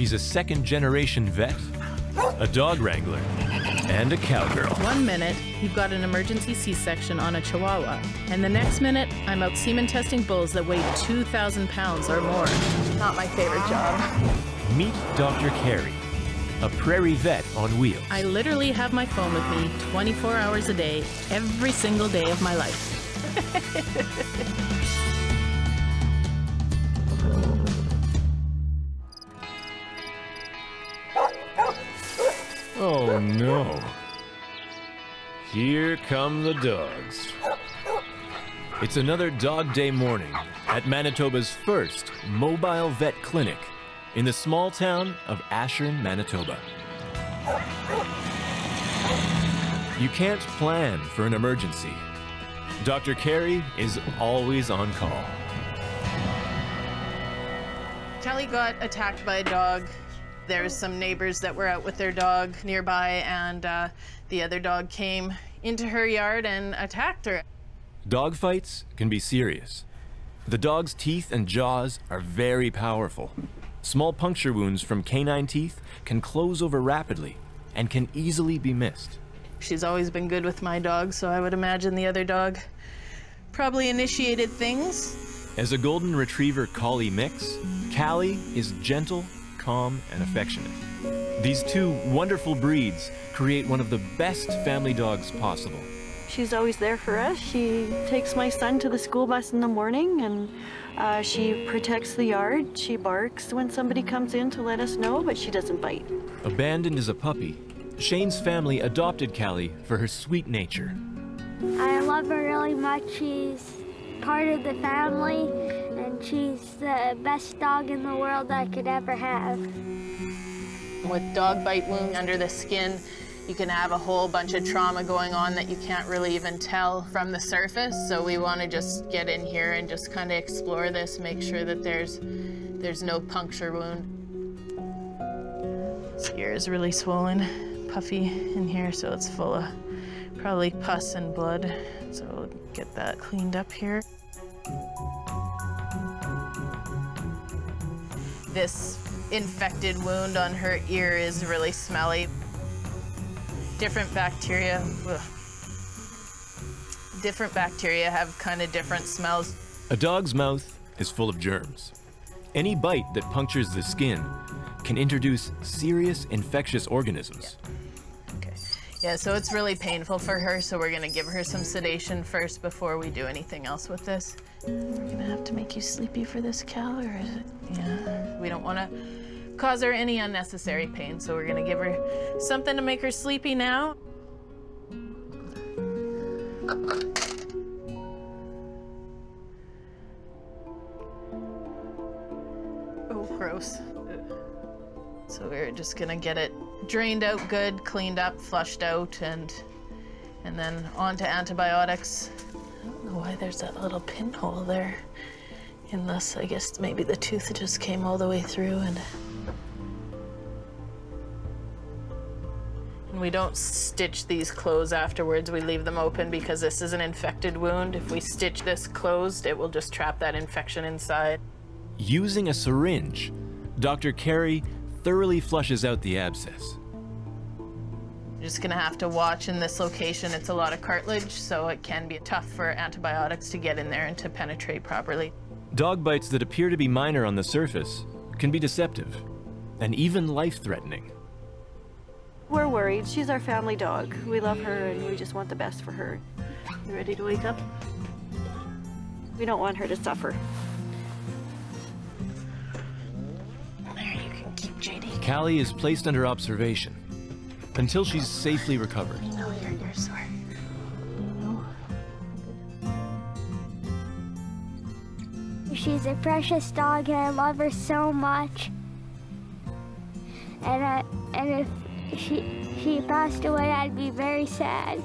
she's a second generation vet, a dog wrangler, and a cowgirl. One minute, you've got an emergency C section on a chihuahua, and the next minute, I'm out semen testing bulls that weigh 2,000 pounds or more. Not my favorite job. Meet Dr. Keri, a prairie vet on wheels. I literally have my phone with me 24 hours a day, every single day of my life. Oh no. Here come the dogs. It's another dog day morning at Manitoba's first mobile vet clinic in the small town of Ashern, Manitoba. You can't plan for an emergency. Dr. Keri is always on call. Kelly got attacked by a dog. There was some neighbors that were out with their dog nearby, and uh, the other dog came into her yard and attacked her. Dog fights can be serious. The dog's teeth and jaws are very powerful. Small puncture wounds from canine teeth can close over rapidly and can easily be missed. She's always been good with my dog, so I would imagine the other dog probably initiated things. As a golden retriever collie mix, Callie is gentle, calm, and affectionate. These two wonderful breeds create one of the best family dogs possible. She's always there for us. She takes my son to the school bus in the morning and uh, she protects the yard. She barks when somebody comes in to let us know, but she doesn't bite. Abandoned as a puppy, Shane's family adopted Callie for her sweet nature. I love her really much. She's part of the family, and she's the best dog in the world I could ever have. With dog bite wound under the skin, you can have a whole bunch of trauma going on that you can't really even tell from the surface. So we want to just get in here and just kind of explore this, make sure that there's there's no puncture wound. This ear is really swollen, puffy in here, so it's full of probably pus and blood. So we'll get that cleaned up here. This infected wound on her ear is really smelly. Different bacteria, ugh. different bacteria have kind of different smells. A dog's mouth is full of germs. Any bite that punctures the skin can introduce serious infectious organisms. Okay. Yeah, so it's really painful for her, so we're gonna give her some sedation first before we do anything else with this. We're gonna have to make you sleepy for this, Cal, or is it? Yeah. We don't wanna cause her any unnecessary pain, so we're gonna give her something to make her sleepy now. Oh, gross. So we're just gonna get it drained out good, cleaned up, flushed out, and and then on to antibiotics. Why there's that little pinhole there this. I guess maybe the tooth just came all the way through and And we don't stitch these closed afterwards. We leave them open because this is an infected wound. If we stitch this closed, it will just trap that infection inside. Using a syringe, Dr. Keri thoroughly flushes out the abscess. You're just gonna have to watch in this location. It's a lot of cartilage, so it can be tough for antibiotics to get in there and to penetrate properly. Dog bites that appear to be minor on the surface can be deceptive and even life-threatening. We're worried. She's our family dog. We love her and we just want the best for her. You ready to wake up? We don't want her to suffer. There, you can keep JD. Callie is placed under observation until she's safely recovered. No, you're, you're sore. She's a precious dog, and I love her so much. And I, and if she she passed away, I'd be very sad.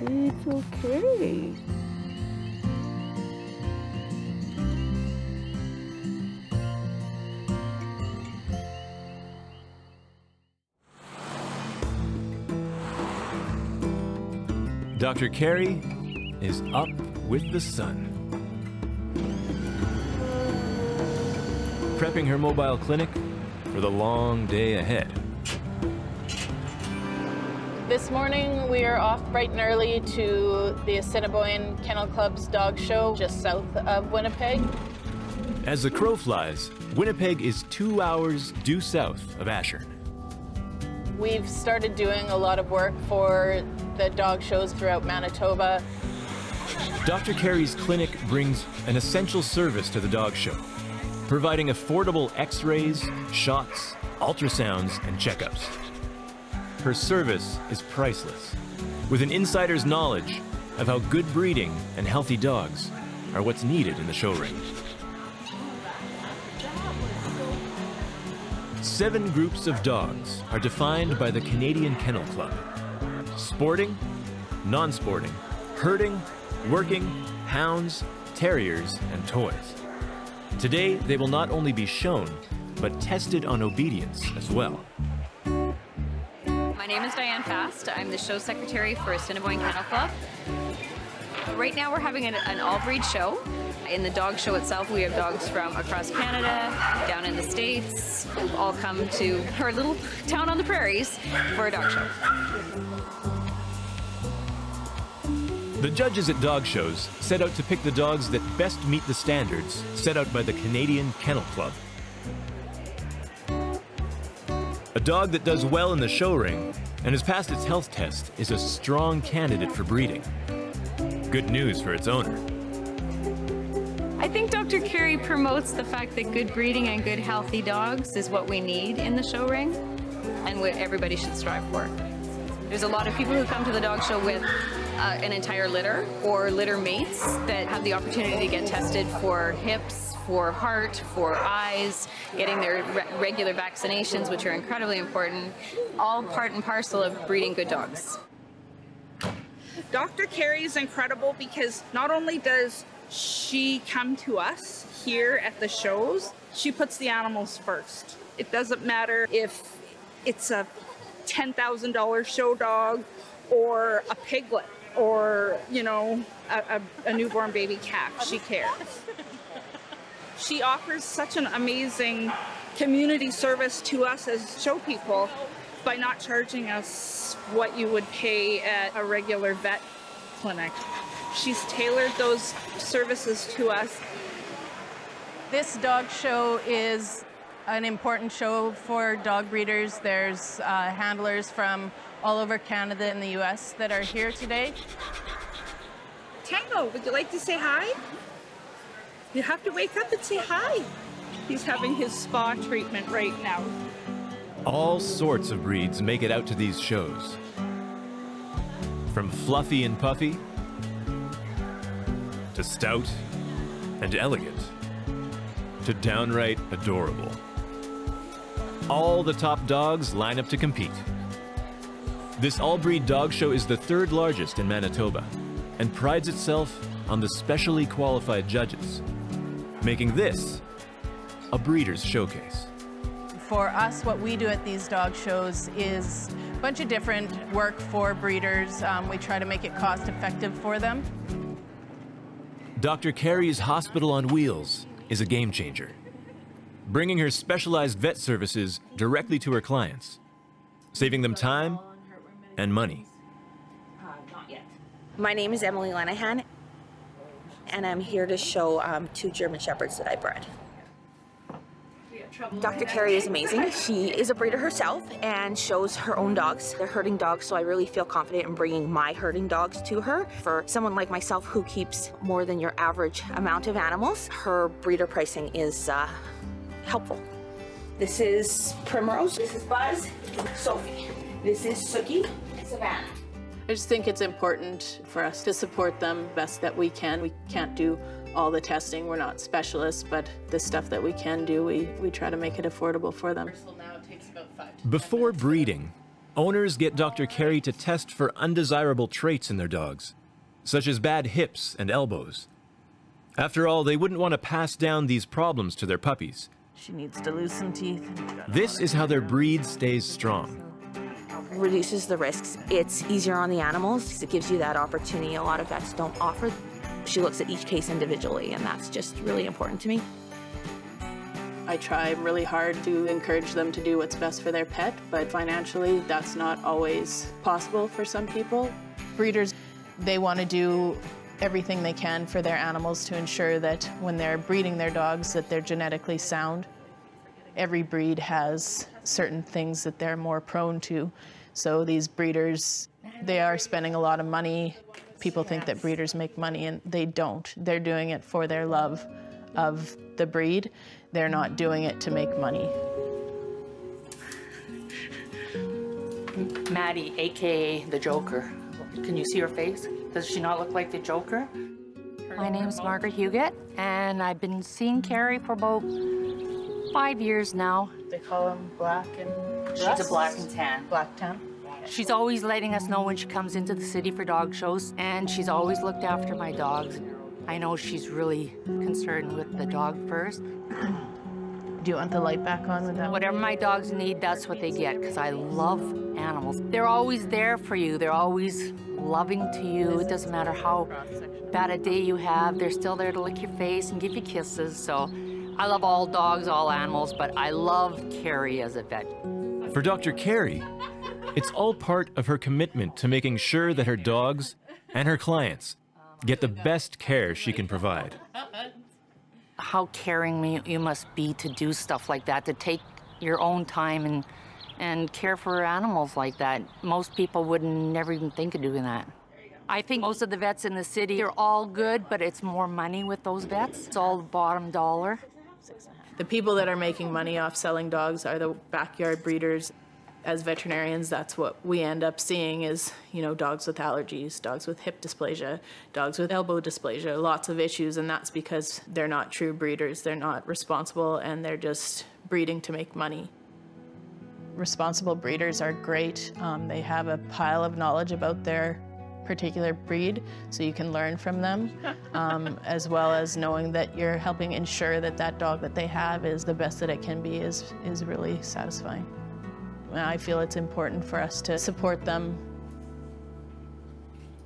It's okay. Dr. Keri is up with the sun. Prepping her mobile clinic for the long day ahead. This morning we are off bright and early to the Assiniboine Kennel Club's dog show just south of Winnipeg. As the crow flies, Winnipeg is two hours due south of Ashern. We've started doing a lot of work for the dog shows throughout Manitoba. Dr. Keri's clinic brings an essential service to the dog show, providing affordable x-rays, shots, ultrasounds, and checkups. Her service is priceless, with an insider's knowledge of how good breeding and healthy dogs are what's needed in the show ring. Seven groups of dogs are defined by the Canadian Kennel Club. Sporting, non-sporting, herding, working, hounds, terriers, and toys. Today, they will not only be shown, but tested on obedience as well. My name is Diane Fast. I'm the show secretary for Assiniboine Kennel Club. Right now we're having an, an all-breed show. In the dog show itself, we have dogs from across Canada, down in the States, who've all come to our little town on the prairies for a dog show. The judges at dog shows set out to pick the dogs that best meet the standards set out by the Canadian Kennel Club. Dog that does well in the show ring and has passed its health test is a strong candidate for breeding. Good news for its owner. I think Dr. Keri promotes the fact that good breeding and good healthy dogs is what we need in the show ring and what everybody should strive for. There's a lot of people who come to the dog show with uh, an entire litter or litter mates that have the opportunity to get tested for hips, for heart, for eyes, getting their re regular vaccinations, which are incredibly important, all part and parcel of breeding good dogs. Dr. Keri is incredible because not only does she come to us here at the shows, she puts the animals first. It doesn't matter if it's a $10,000 show dog or a piglet or, you know, a, a, a newborn baby calf. She cares. She offers such an amazing community service to us as show people by not charging us what you would pay at a regular vet clinic. She's tailored those services to us. This dog show is an important show for dog breeders. There's uh, handlers from all over Canada and the US that are here today. Tango, would you like to say hi? You have to wake up and say hi. He's having his spa treatment right now. All sorts of breeds make it out to these shows. From fluffy and puffy to stout and elegant to downright adorable. All the top dogs line up to compete. This all-breed dog show is the third largest in Manitoba and prides itself on the specially qualified judges, making this a breeder's showcase. For us, what we do at these dog shows is a bunch of different work for breeders. Um, we try to make it cost effective for them. Dr. Keri's Hospital on Wheels is a game changer, bringing her specialized vet services directly to her clients, saving them time and money. My name is Emily Lenahan, and I'm here to show um, two German Shepherds that I bred. Dr. Keri is amazing. She is a breeder herself and shows her own dogs. They're herding dogs, so I really feel confident in bringing my herding dogs to her. For someone like myself who keeps more than your average amount of animals, her breeder pricing is uh, helpful. This is Primrose. This is Buzz. Sophie. This is Suki. Savannah. I just think it's important for us to support them best that we can. We can't do all the testing. We're not specialists, but the stuff that we can do, we, we try to make it affordable for them. Before breeding, owners get Dr. Keri to test for undesirable traits in their dogs, such as bad hips and elbows. After all, they wouldn't want to pass down these problems to their puppies. She needs to lose some teeth. This is how their breed stays strong. Reduces the risks. It's easier on the animals. It gives you that opportunity a lot of vets don't offer. She looks at each case individually, and that's just really important to me. I try really hard to encourage them to do what's best for their pet, but financially, that's not always possible for some people. Breeders, they want to do everything they can for their animals to ensure that when they're breeding their dogs that they're genetically sound. Every breed has certain things that they're more prone to. So these breeders, they are spending a lot of money. People think that breeders make money and they don't. They're doing it for their love of the breed. They're not doing it to make money. Maddie, AKA the Joker. Can you see her face? Does she not look like the Joker? My name's Margaret Huguet, and I've been seeing Keri for about five years now. They call them black and She's a black and tan. Black tan. She's always letting us know when she comes into the city for dog shows, and she's always looked after my dogs. I know she's really concerned with the dog first. Do you want the light back on with that? Whatever my dogs need, that's what they get, because I love animals. They're always there for you. They're always loving to you. It doesn't matter how bad a day you have, they're still there to lick your face and give you kisses. So I love all dogs, all animals, but I love Keri as a vet. For Dr. Keri, it's all part of her commitment to making sure that her dogs and her clients get the best care she can provide. How caring you must be to do stuff like that, to take your own time and and care for animals like that. Most people would never even think of doing that. I think most of the vets in the city, they're all good, but it's more money with those vets. It's all bottom dollar. The people that are making money off selling dogs are the backyard breeders. As veterinarians, that's what we end up seeing is, you know, dogs with allergies, dogs with hip dysplasia, dogs with elbow dysplasia, lots of issues, and that's because they're not true breeders. They're not responsible and they're just breeding to make money. Responsible breeders are great. Um, they have a pile of knowledge about their particular breed, so you can learn from them, um, as well as knowing that you're helping ensure that that dog that they have is the best that it can be is, is really satisfying. I feel it's important for us to support them.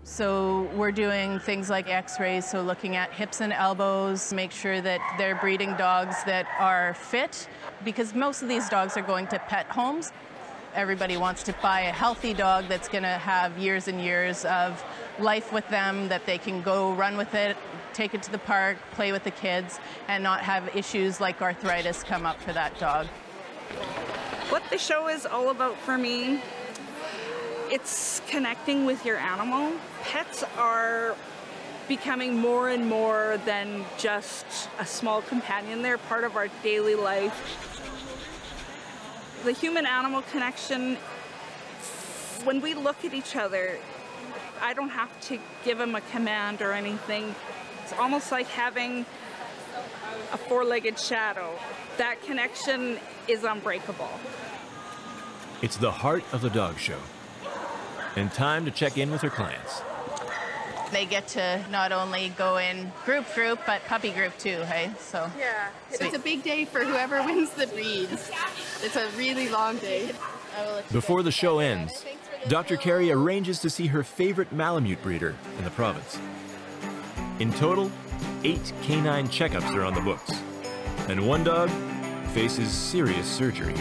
So we're doing things like x-rays, so looking at hips and elbows, make sure that they're breeding dogs that are fit, because most of these dogs are going to pet homes. Everybody wants to buy a healthy dog that's going to have years and years of life with them, that they can go run with it, take it to the park, play with the kids, and not have issues like arthritis come up for that dog. What the show is all about for me, it's connecting with your animal. Pets are becoming more and more than just a small companion. They're part of our daily life. The human animal connection, when we look at each other, I don't have to give them a command or anything. It's almost like having a four legged shadow. That connection is unbreakable. It's the heart of the dog show. And time to check in with her clients. They get to not only go in group group, but puppy group too, hey? So Yeah, Sweet. it's a big day for whoever wins the breeds. It's a really long day. Before the show ends, Dr. Keri arranges to see her favorite Malamute breeder in the province. In total, eight canine checkups are on the books, and one dog faces serious surgery.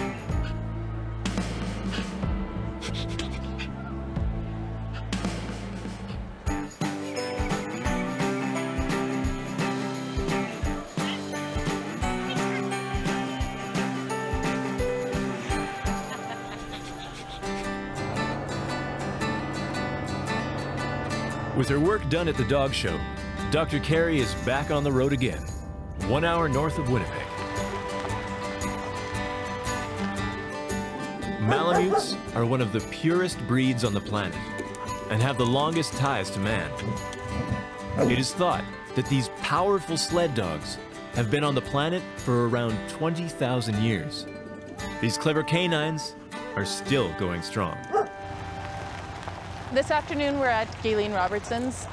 With her work done at the dog show, Dr. Keri is back on the road again, one hour north of Winnipeg. Malamutes are one of the purest breeds on the planet and have the longest ties to man. It is thought that these powerful sled dogs have been on the planet for around 20,000 years. These clever canines are still going strong. This afternoon we're at Gayleen Robertson's.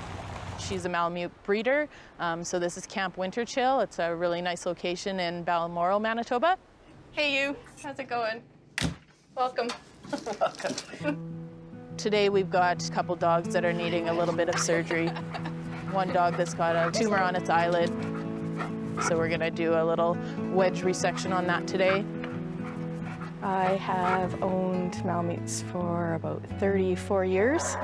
She's a Malamute breeder. Um, so this is Camp Winter Chill. It's a really nice location in Balmoral, Manitoba. Hey you, how's it going? Welcome. Welcome. Today we've got a couple dogs that are needing a little bit of surgery. One dog that's got a tumor on its eyelid. So we're gonna do a little wedge resection on that today. I have owned Malamutes for about 34 years.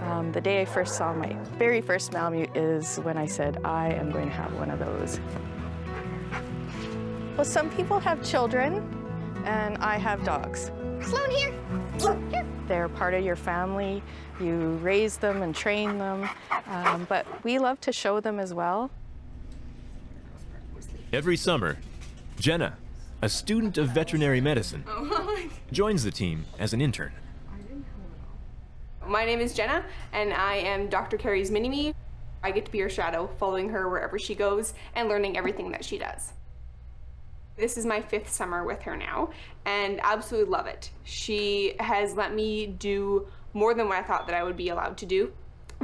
Um, the day I first saw my very first Malamute is when I said, I am going to have one of those. Well, some people have children, and I have dogs. Sloan here. Here. They're part of your family. You raise them and train them, um, but we love to show them as well. Every summer, Jenna, a student of veterinary medicine, oh, joins the team as an intern. My name is Jenna, and I am Dr. Keri's mini-me. I get to be her shadow, following her wherever she goes and learning everything that she does. This is my fifth summer with her now, and absolutely love it. She has let me do more than what I thought that I would be allowed to do.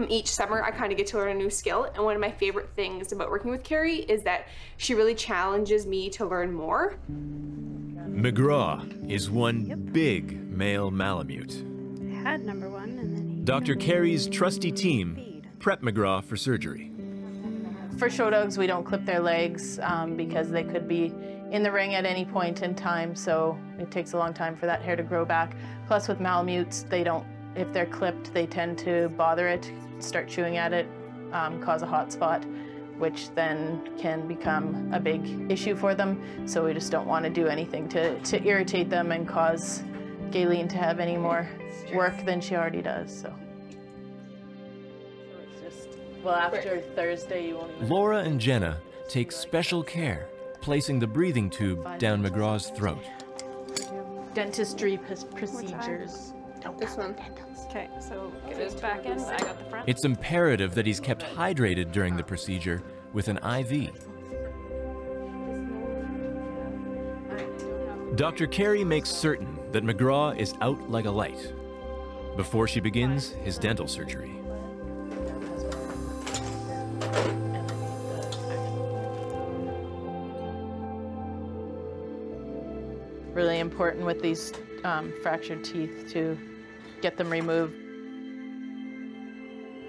Each summer, I kind of get to learn a new skill, and one of my favorite things about working with Keri is that she really challenges me to learn more. McGraw is one big male Malamute. I had number one, and then he. Dr. Keri's trusty team prep McGraw for surgery. For show dogs, we don't clip their legs um, because they could be in the ring at any point in time, so it takes a long time for that hair to grow back. Plus, with Malamutes, they don't, if they're clipped, they tend to bother it, start chewing at it, um, cause a hot spot, which then can become a big issue for them. So we just don't want to do anything to, to irritate them and cause Gayleen to have any more work than she already does. So. Well, after Thursday, you won't even. Laura and Jenna take special care placing the breathing tube down McGraw's throat. Dentistry procedures. This one. Okay, so get this back in. I got the front. It's imperative that he's kept hydrated during the procedure with an IV. Dr. Keri makes certain that McGraw is out like a light before she begins his dental surgery. Really important with these um, fractured teeth to get them removed.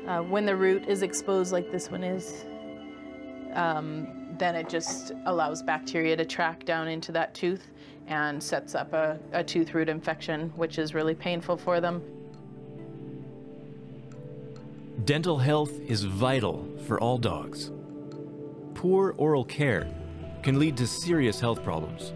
Uh, when the root is exposed like this one is, um, then it just allows bacteria to track down into that tooth and sets up a, a tooth root infection, which is really painful for them. Dental health is vital for all dogs. Poor oral care can lead to serious health problems.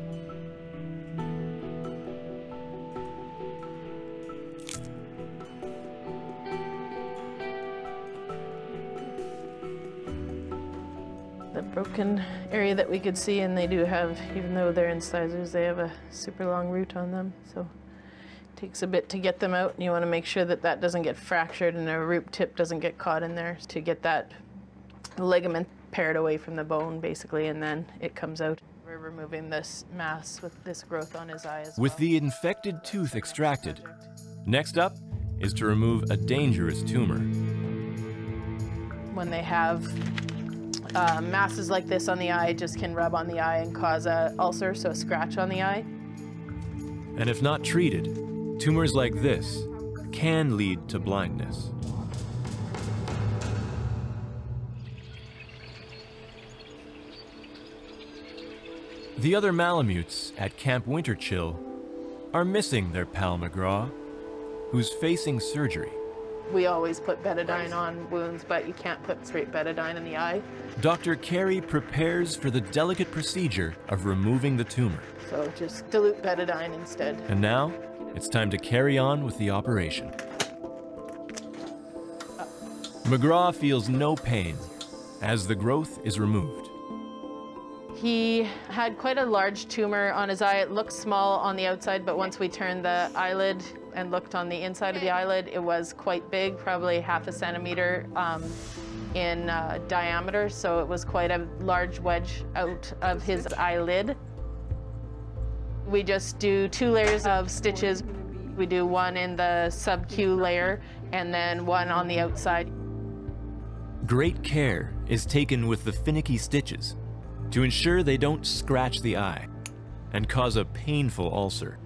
Broken area that we could see, and they do have, even though they're incisors, they have a super long root on them. So it takes a bit to get them out, and you want to make sure that that doesn't get fractured and a root tip doesn't get caught in there to get that ligament paired away from the bone, basically, and then it comes out. We're removing this mass with this growth on his eye With the infected tooth extracted, next up is to remove a dangerous tumor. when they have uh, masses like this on the eye, just can rub on the eye and cause a ulcer, so a scratch on the eye. And if not treated, tumors like this can lead to blindness. The other Malamutes at Camp Winterchill are missing their pal McGraw, who's facing surgery. We always put betadine on wounds, but you can't put straight betadine in the eye. Dr. Keri prepares for the delicate procedure of removing the tumor. So just dilute betadine instead. And now, it's time to carry on with the operation. McGraw feels no pain as the growth is removed. He had quite a large tumor on his eye. It looked small on the outside, but once we turned the eyelid and looked on the inside of the eyelid, it was quite big, probably half a centimeter um, in uh, diameter. So it was quite a large wedge out of his eyelid. We just do two layers of stitches. We do one in the sub-Q layer and then one on the outside. Great care is taken with the finicky stitches to ensure they don't scratch the eye and cause a painful ulcer.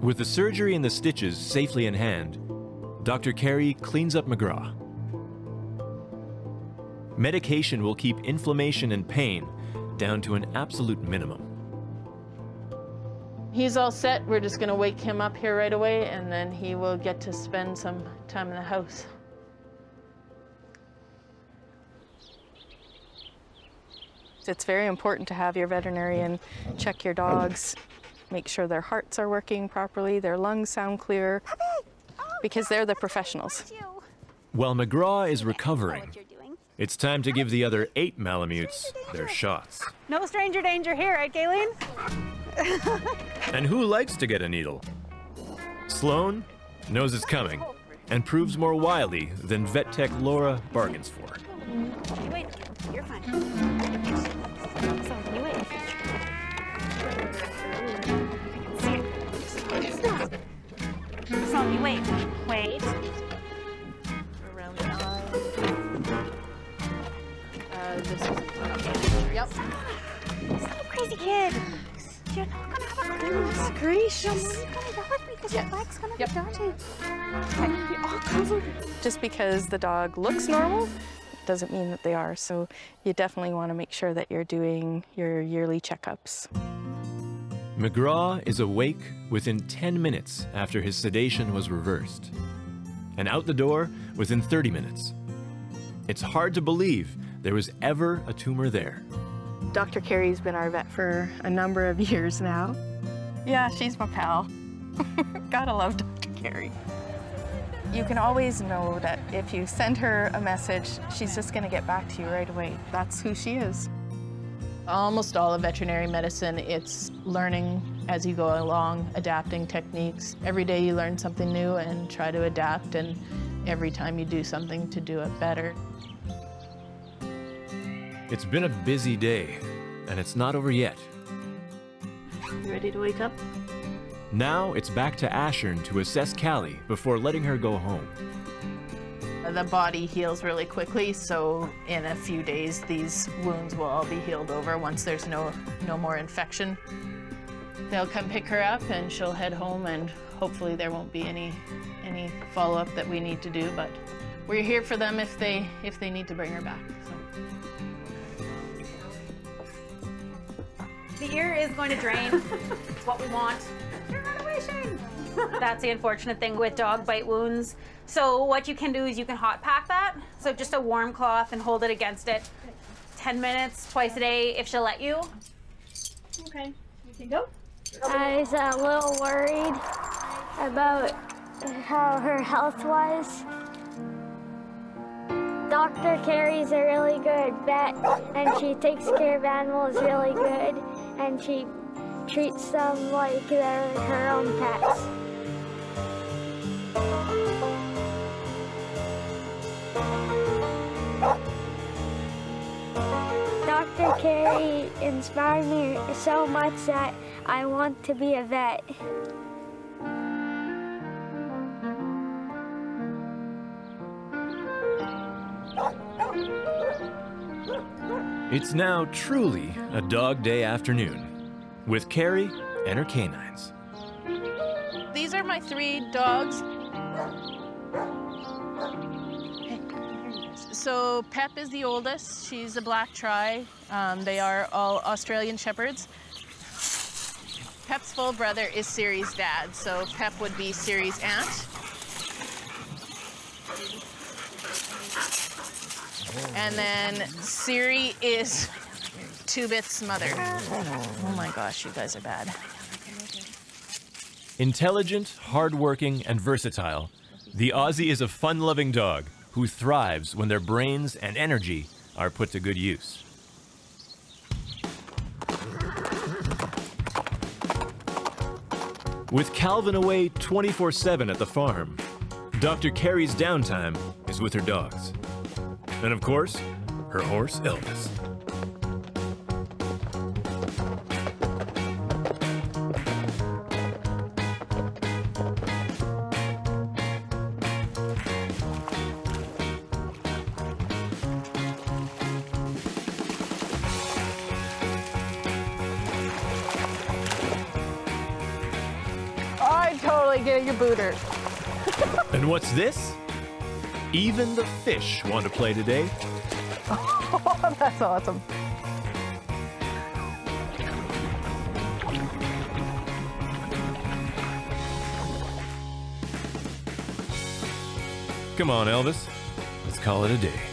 With the surgery and the stitches safely in hand, Dr. Keri cleans up McGraw. Medication will keep inflammation and pain down to an absolute minimum. He's all set. We're just going to wake him up here right away, and then he will get to spend some time in the house. It's very important to have your veterinarian check your dogs, make sure their hearts are working properly, their lungs sound clear, because they're the professionals. While McGraw is recovering, it's time to give the other eight Malamutes their shots. No stranger danger here, right, Galen? And who likes to get a needle? Sloan knows it's coming and proves more wily than vet tech Laura bargains for. You wait. You're fine. So, you wait. So, wait. Wait. Around the eye. Uh, this is okay. Yep. Stop, crazy kid. You're not gonna have a cruise. Gracious. You're gonna go with me because Yeah. your leg's gonna Yep. be dodgy. Okay, be all covered. Just because the dog looks normal doesn't mean that they are. So you definitely want to make sure that you're doing your yearly checkups. McGraw is awake within 10 minutes after his sedation was reversed, and out the door within 30 minutes. It's hard to believe there was ever a tumor there. Dr. Keri's been our vet for a number of years now. Yeah, she's my pal. Gotta love Dr. Keri. You can always know that if you send her a message, she's just gonna get back to you right away. That's who she is. Almost all of veterinary medicine, it's learning as you go along, adapting techniques. Every day you learn something new and try to adapt, and every time you do something to do it better. It's been a busy day, and it's not over yet. You ready to wake up? Now it's back to Ashern to assess Callie before letting her go home. The body heals really quickly, so in a few days these wounds will all be healed over once there's no, no more infection. They'll come pick her up and she'll head home and hopefully there won't be any, any follow-up that we need to do, but we're here for them if they, if they need to bring her back. The ear is going to drain. it's what we want. You're not wishing. That's the unfortunate thing with dog bite wounds. So what you can do is you can hot pack that. So just a warm cloth and hold it against it. 10 minutes twice a day if she'll let you. Okay, you can go. I was a little worried about how her health was. Dr. Keri's a really good vet, and she takes care of animals really good, and she treats them like they're her own pets. Dr. Keri inspired me so much that I want to be a vet. It's now truly a dog day afternoon with Keri and her canines. These are my three dogs. So Pep is the oldest. She's a black tri. Um, they are all Australian Shepherds. Pep's full brother is Siri's dad, so Pep would be Siri's aunt. And then Siri is Two-Bit's mother. Oh my gosh, you guys are bad. Intelligent, hardworking, and versatile, the Aussie is a fun loving dog who thrives when their brains and energy are put to good use. With Calvin away 24 7 at the farm, Dr. Keri's downtime is with her dogs. And of course, her horse Elvis. What's this? Even the fish want to play today. That's awesome. Come on, Elvis. Let's call it a day.